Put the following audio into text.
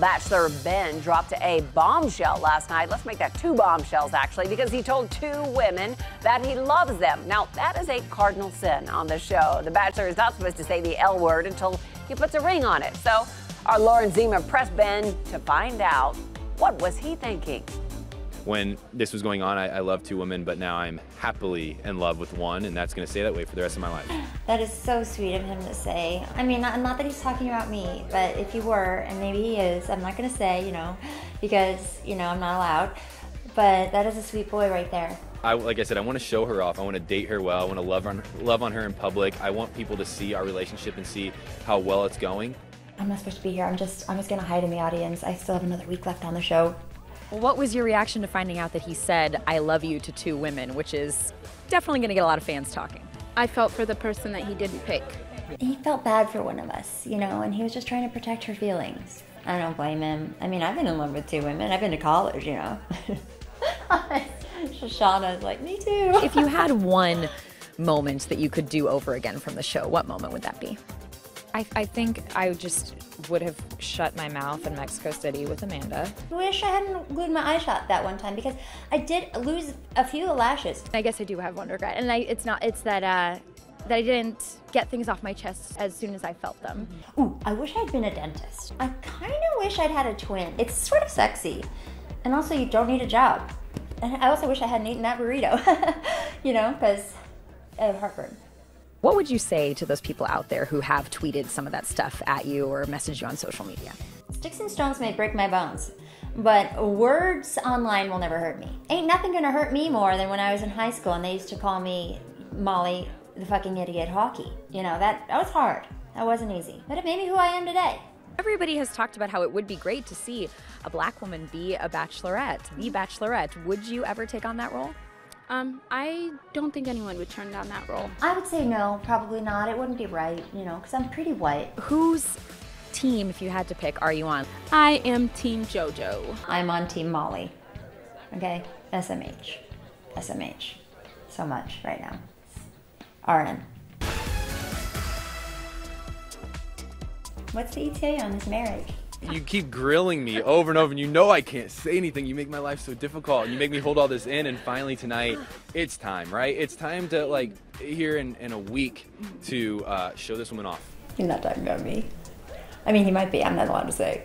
Bachelor Ben dropped a bombshell last night. Let's make that two bombshells, actually, because he told two women that he loves them. Now, that is a cardinal sin on the show. The Bachelor is not supposed to say the L word until he puts a ring on it. So, our Lauren Zima pressed Ben to find out what was he thinking when this was going on, I, I loved two women, but now I'm happily in love with one, and that's going to stay that way for the rest of my life. That is so sweet of him to say. I mean, not, not that he's talking about me, but if he were, and maybe he is, I'm not going to say, you know, because, you know, I'm not allowed. But that is a sweet boy right there. I, like I said, I want to show her off. I want to date her well. I want to love on, love on her in public. I want people to see our relationship and see how well it's going. I'm not supposed to be here. I'm just, I'm just gonna hide in the audience. I still have another week left on the show. Well, what was your reaction to finding out that he said, I love you to two women, which is definitely going to get a lot of fans talking? I felt for the person that he didn't pick. He felt bad for one of us, you know, and he was just trying to protect her feelings. I don't blame him. I mean, I've been in love with two women. I've been to college, you know. Shoshana's like, me too. if you had one moment that you could do over again from the show, what moment would that be? I, I think I would just would have shut my mouth in Mexico City with Amanda. I wish I hadn't glued my eye shut that one time because I did lose a few lashes. I guess I do have one regret, and I, it's not. It's that uh, that I didn't get things off my chest as soon as I felt them. Ooh, I wish I'd been a dentist. I kind of wish I'd had a twin. It's sort of sexy, and also you don't need a job. And I also wish I hadn't eaten that burrito, you know, because of heartburn. What would you say to those people out there who have tweeted some of that stuff at you or messaged you on social media? Sticks and stones may break my bones, but words online will never hurt me. Ain't nothing gonna hurt me more than when I was in high school and they used to call me Molly the fucking idiot hockey. You know, that, that was hard. That wasn't easy. But it made me who I am today. Everybody has talked about how it would be great to see a black woman be a bachelorette, the bachelorette. Would you ever take on that role? Um, I don't think anyone would turn down that role. I would say no, probably not. It wouldn't be right, you know, because I'm pretty white. Whose team, if you had to pick, are you on? I am Team JoJo. I'm on Team Molly. Okay? SMH. SMH. So much right now. RN. What's the ETA on this marriage? You keep grilling me over and over, and you know I can't say anything. You make my life so difficult. And you make me hold all this in, and finally tonight, it's time, right? It's time to, like, here in, in a week to uh, show this woman off. He's not talking about me. I mean, he might be. I'm not allowed to say.